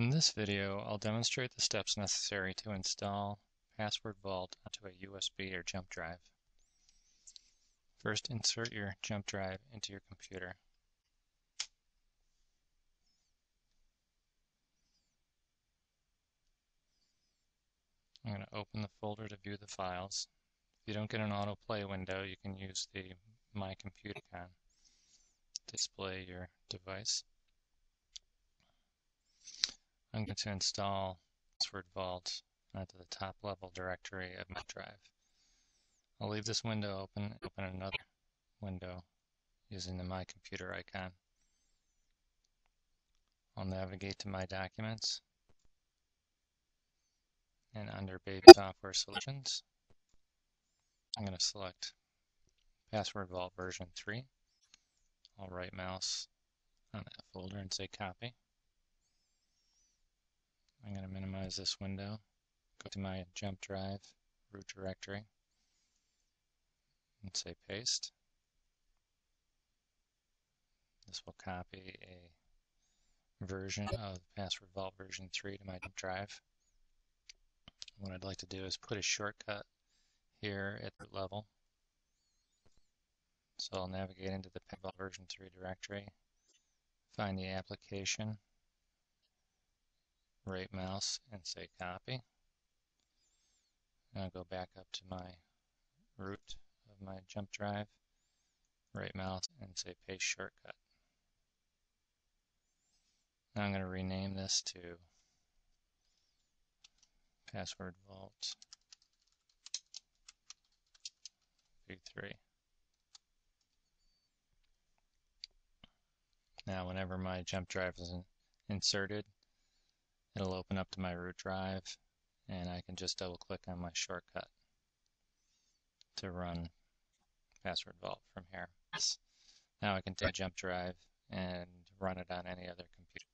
In this video, I'll demonstrate the steps necessary to install Password Vault onto a USB or jump drive. First, insert your jump drive into your computer. I'm going to open the folder to view the files. If you don't get an autoplay window, you can use the My Computer icon to display your device. I'm going to install Password Vault onto the top level directory of my drive. I'll leave this window open, and open another window using the My Computer icon. I'll navigate to My Documents and under Bayview Software Solutions, I'm going to select Password Vault version 3. I'll right mouse on that folder and say copy. I'm going to minimize this window, go to my jump drive root directory, and say paste. This will copy a version of Password Vault version 3 to my jump drive. What I'd like to do is put a shortcut here at the level. So I'll navigate into the Vault version 3 directory, find the application, right mouse and say copy. And I'll go back up to my root of my jump drive, right mouse and say paste shortcut. Now I'm going to rename this to password vault v3. Now whenever my jump drive is inserted, it'll open up to my root drive and I can just double click on my shortcut to run password vault from here. Now I can take a jump drive and run it on any other computer.